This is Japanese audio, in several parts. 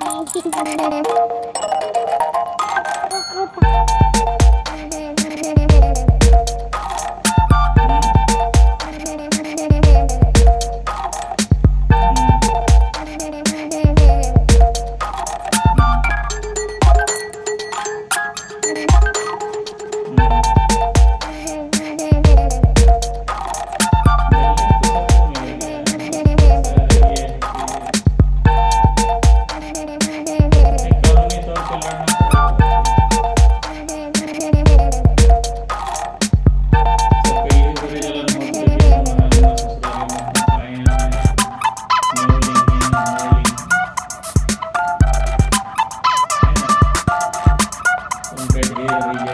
Thank you. Yeah.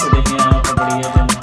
आप देखें यहाँ पर बढ़िया